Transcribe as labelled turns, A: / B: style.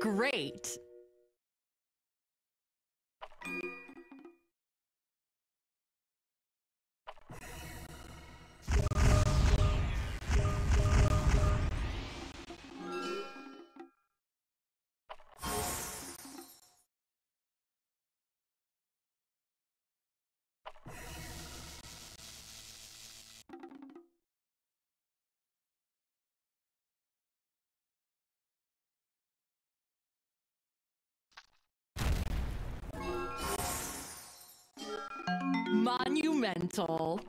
A: Great! Monumental.